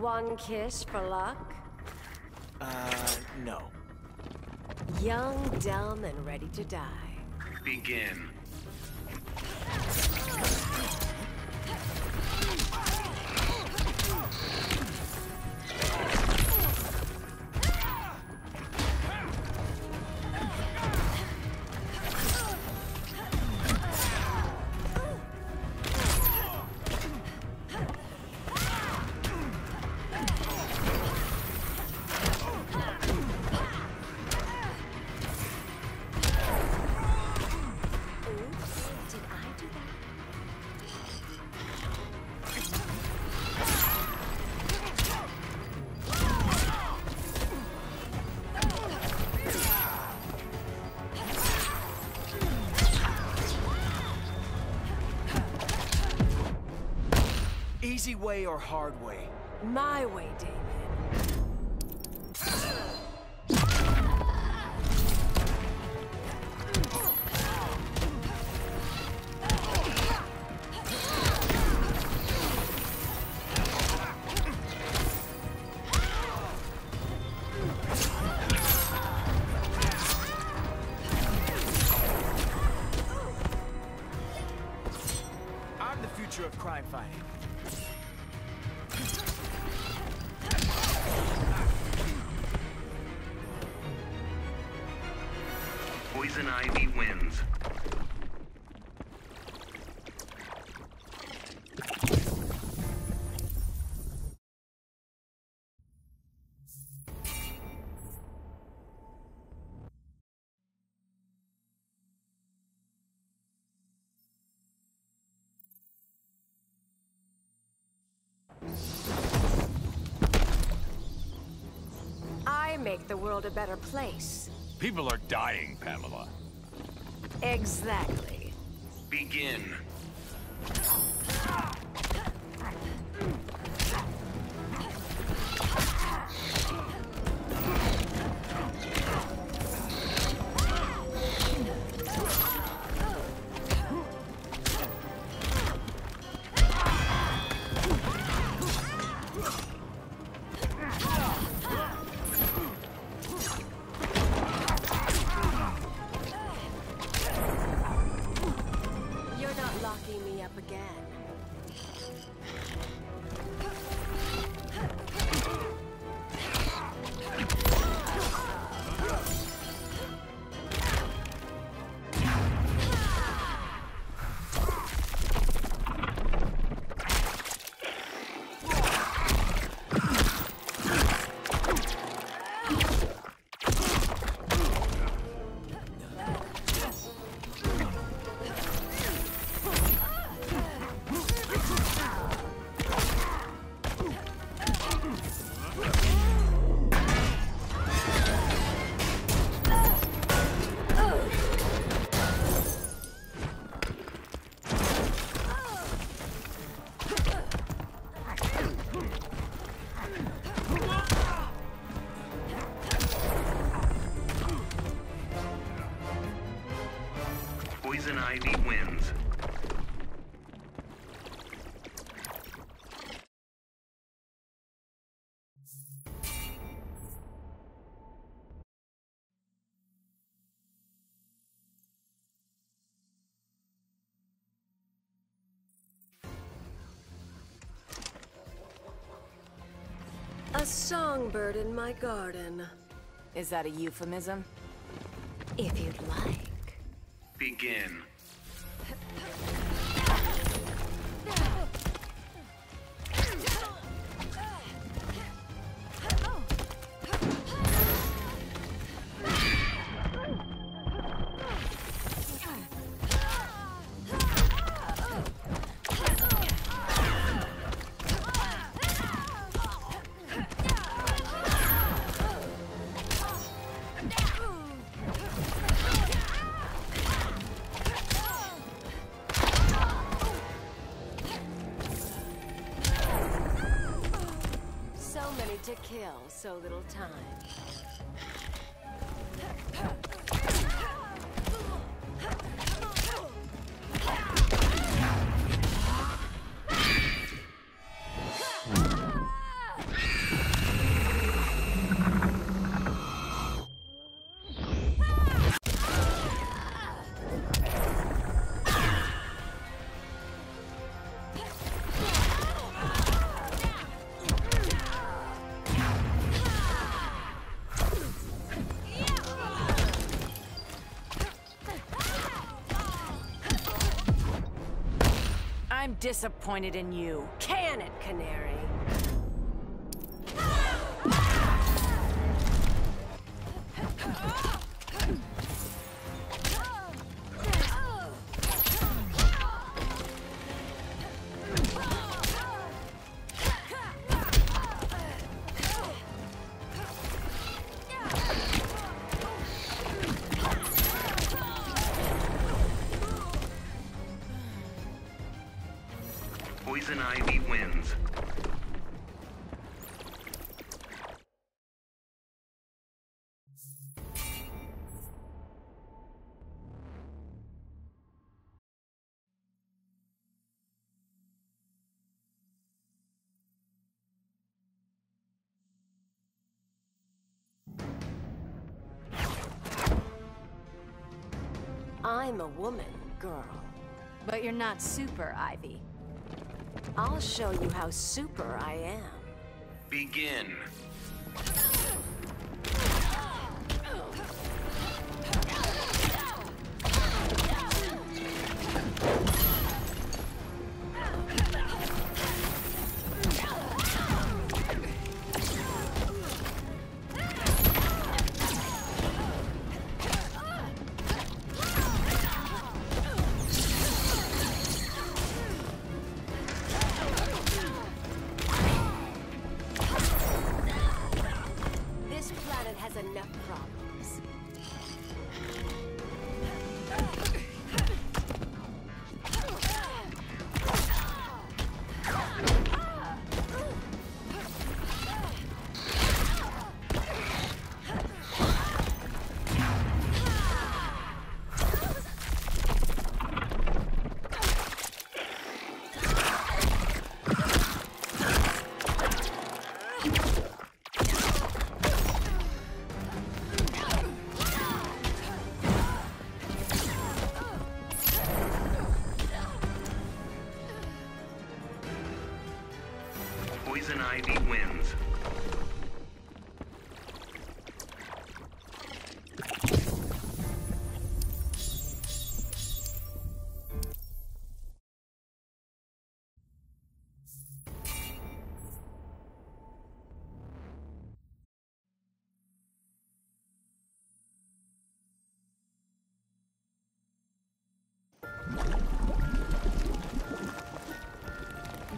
One kiss for luck? Uh, no. Young, dumb, and ready to die. Begin. Easy way or hard way? My way, Poison Ivy wins. I make the world a better place. People are dying, Pamela. Exactly. Begin. Ivy wins. A songbird in my garden. Is that a euphemism? If you'd like. Begin. Kill, so little time. Disappointed in you. Can it, Canary? Poison Ivy wins. I'm a woman, girl. But you're not super, Ivy. I'll show you how super I am. Begin. Enough problems.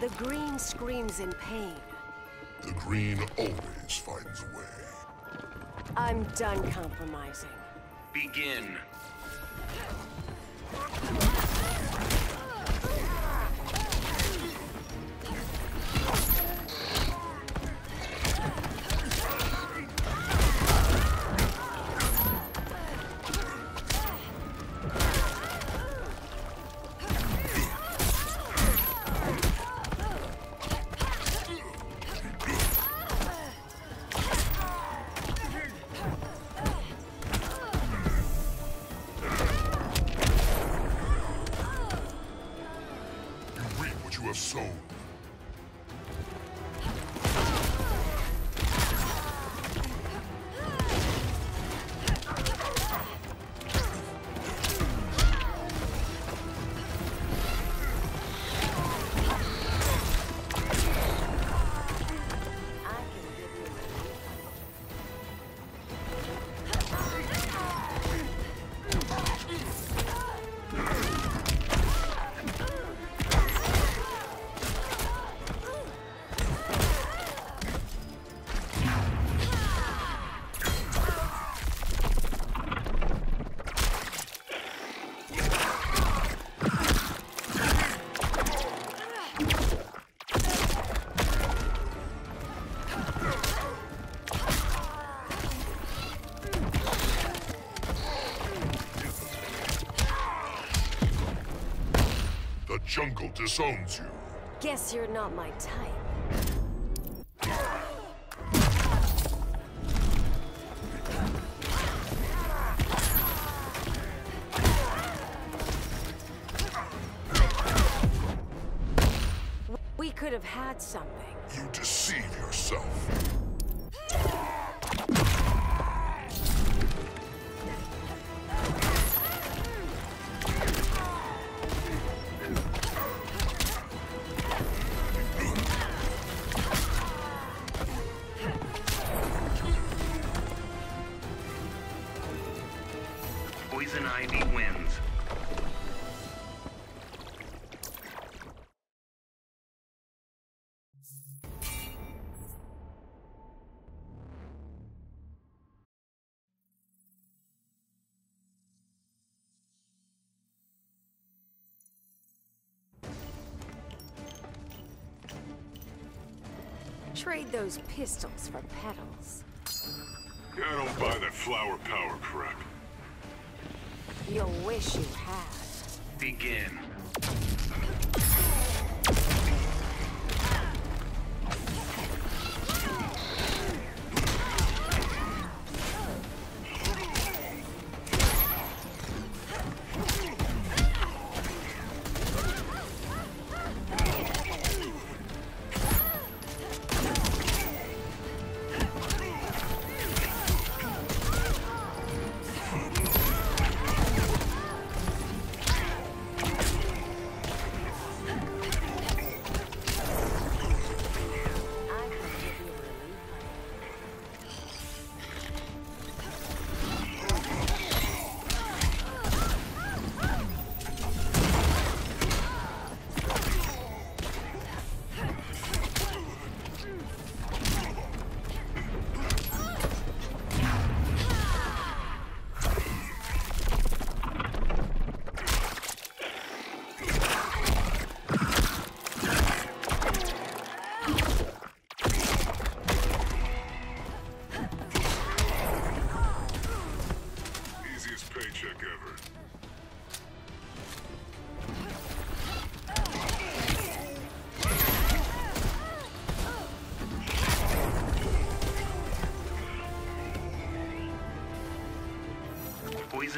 The green screams in pain. The green always finds a way. I'm done compromising. Begin. Jungle disowns you. Guess you're not my type. We could have had something. You deceive Poison Ivy wins. Trade those pistols for petals. I don't buy that flower power crap. You'll wish you had. Begin.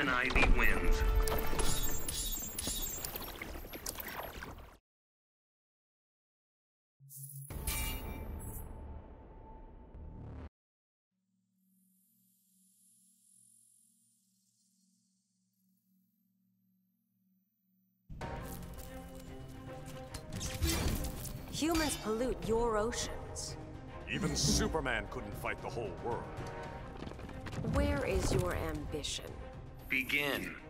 Poison Ivy wins. Humans pollute your oceans. Even Superman couldn't fight the whole world. Where is your ambition? Begin.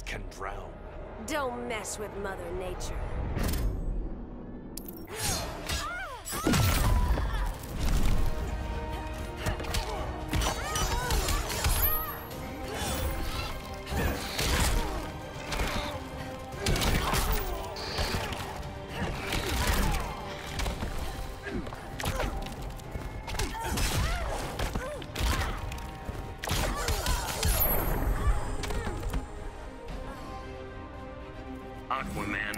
Can drown. Don't mess with Mother Nature. Aquaman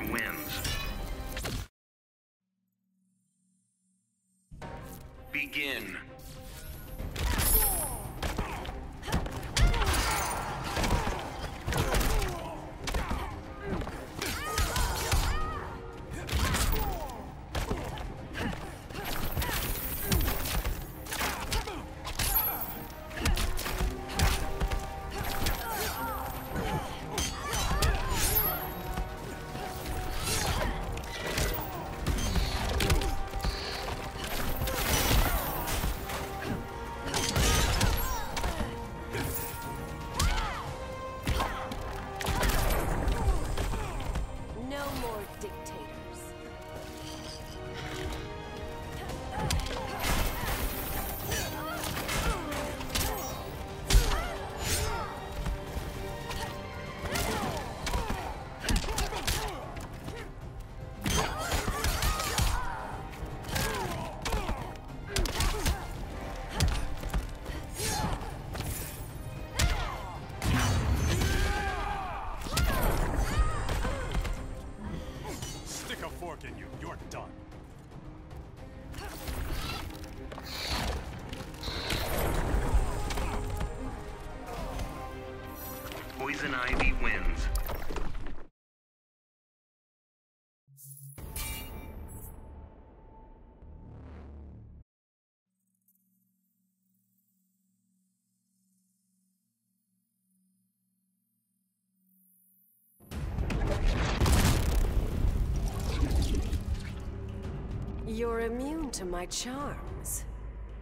You're immune to my charms.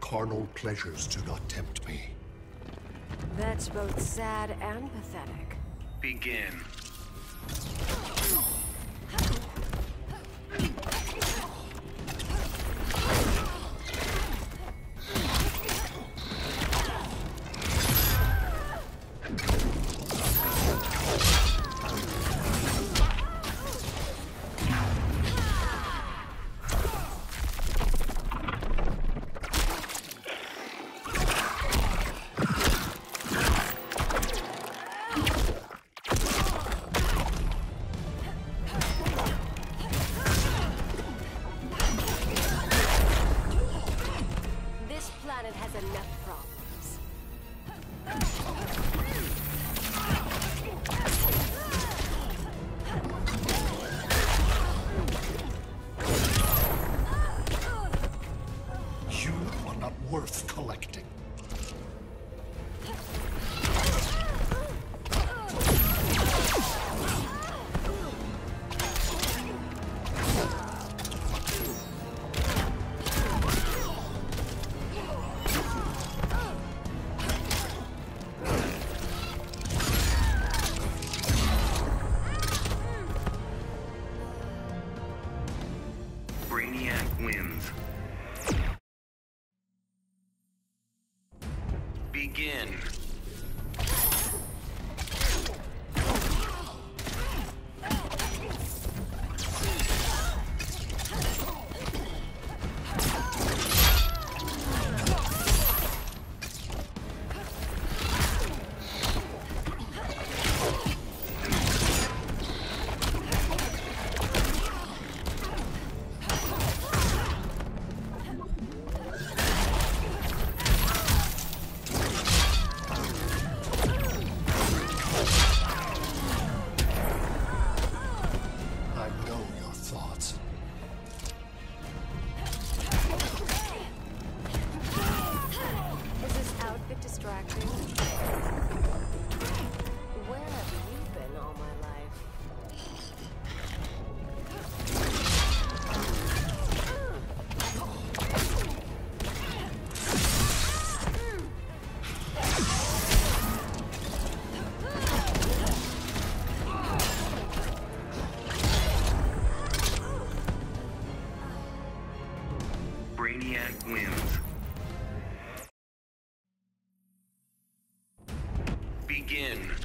Carnal pleasures do not tempt me. That's both sad and pathetic. Begin. begin.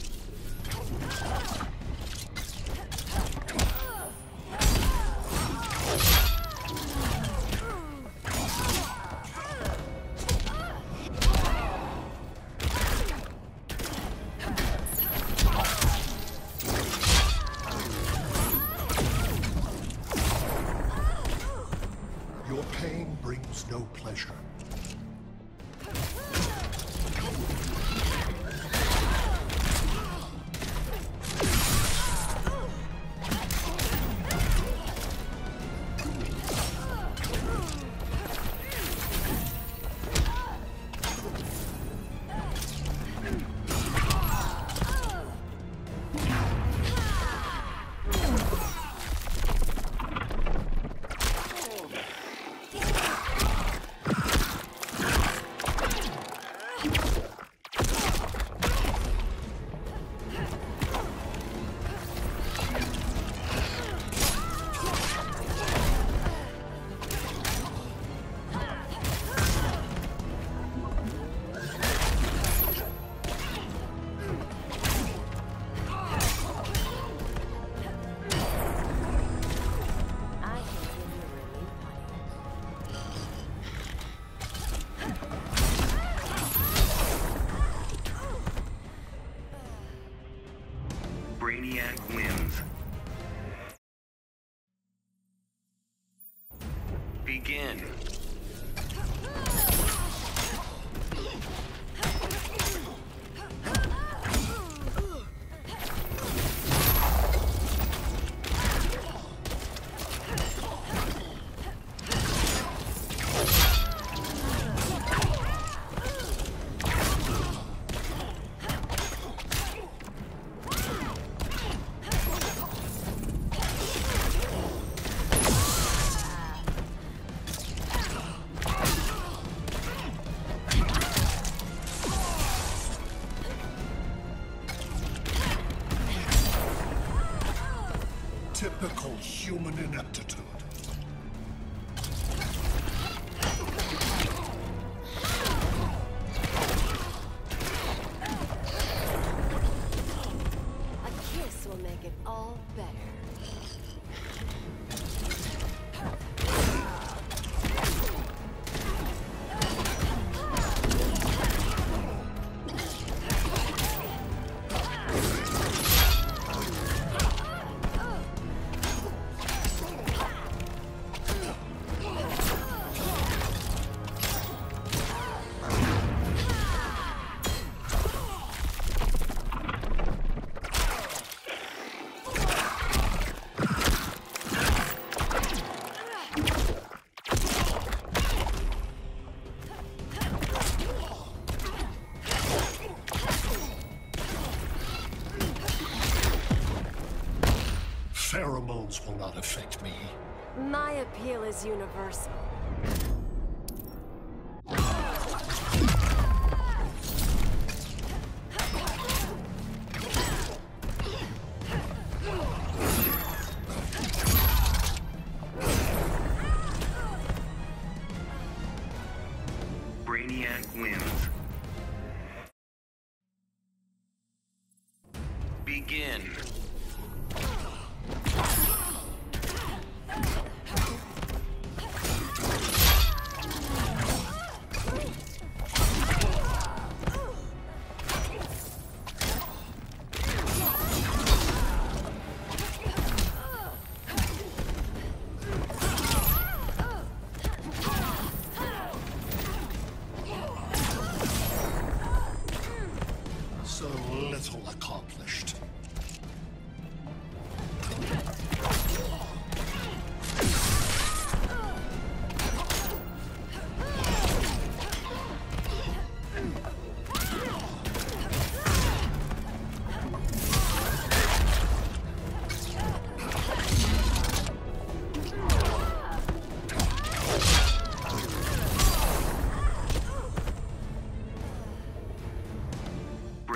Typical human ineptitude.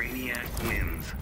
Brainiac wins.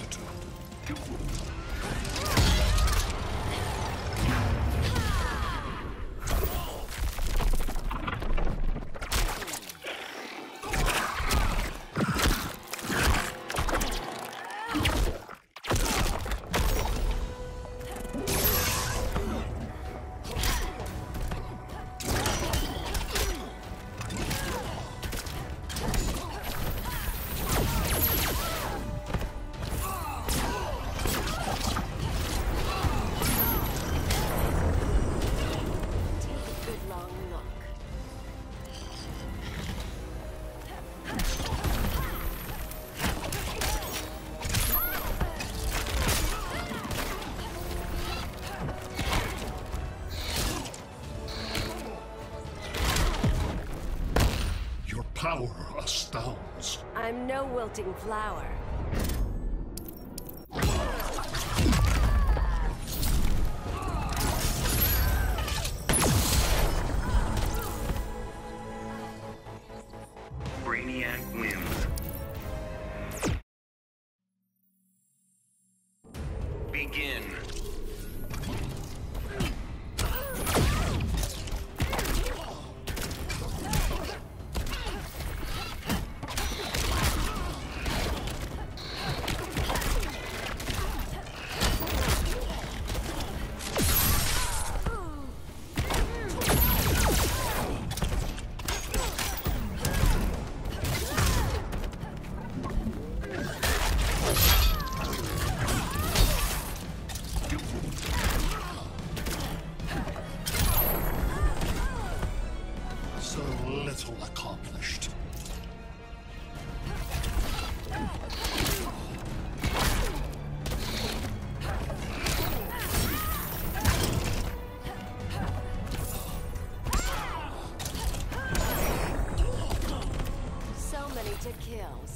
Ineptitude. No wilting flower.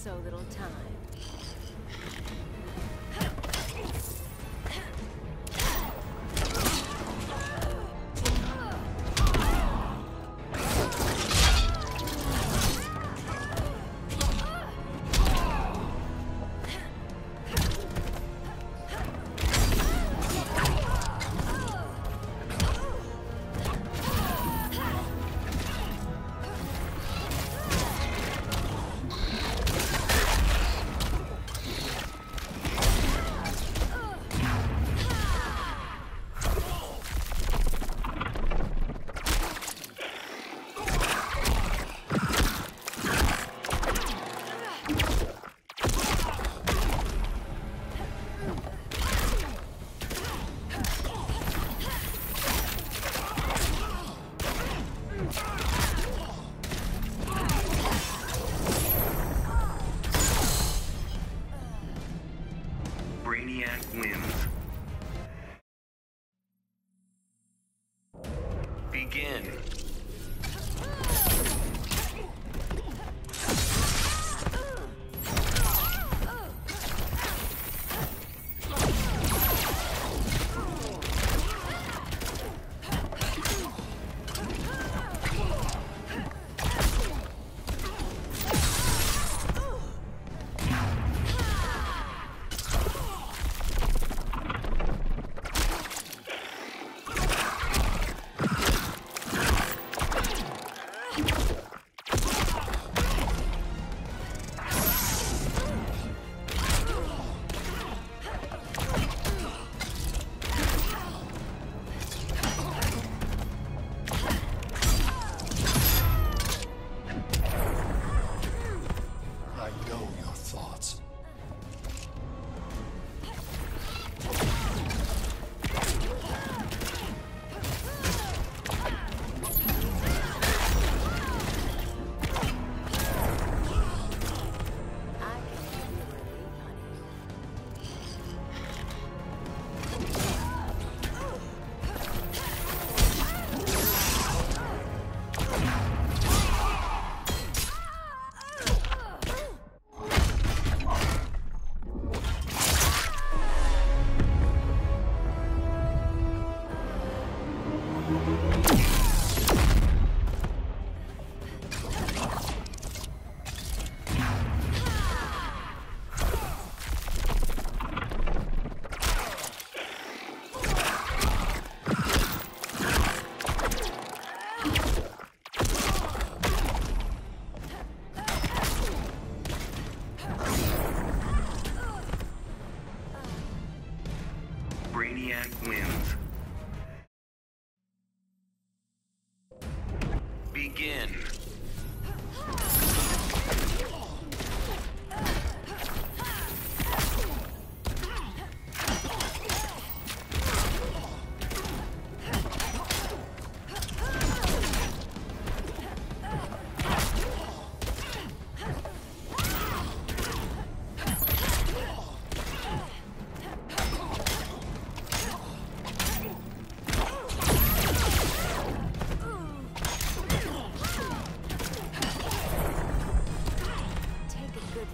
So little time.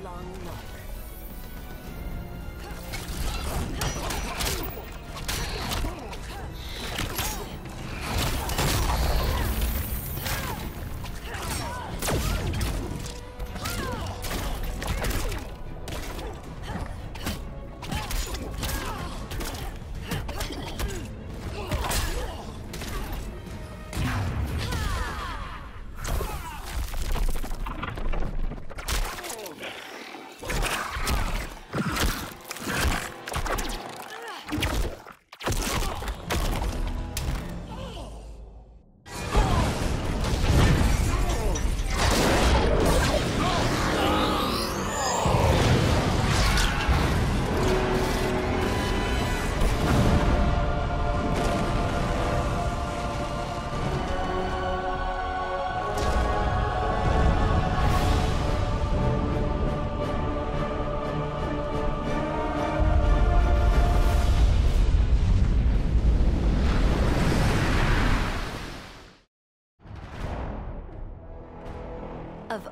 long life.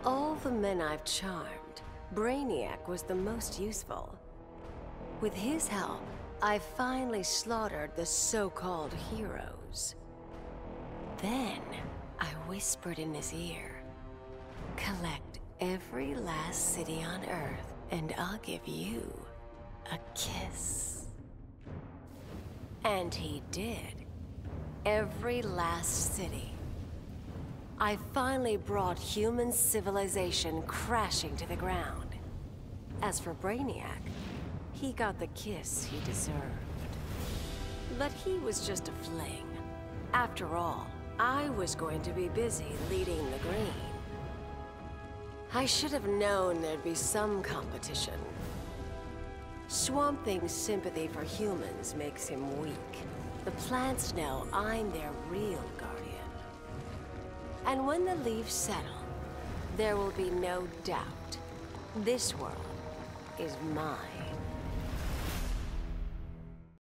All the men I've charmed, Brainiac was the most useful. With his help, I finally slaughtered the so-called heroes. Then, I whispered in his ear, collect every last city on Earth, and I'll give you a kiss. And he did. Every last city. I finally brought human civilization crashing to the ground. As for Brainiac, he got the kiss he deserved. But he was just a fling. After all, I was going to be busy leading the Green. I should have known there'd be some competition. Swamp Thing's sympathy for humans makes him weak. The plants know I'm their real guardian. And when the leaves settle, there will be no doubt. This world is mine.